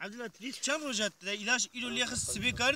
عدل تريد كم رجعت إلاش إلو اللي يخص سبيكار